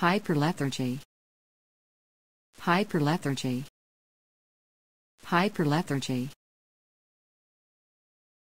Hyperlethargy. Hyperlethargy. Hyperlethargy.